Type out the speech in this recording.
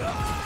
Ah!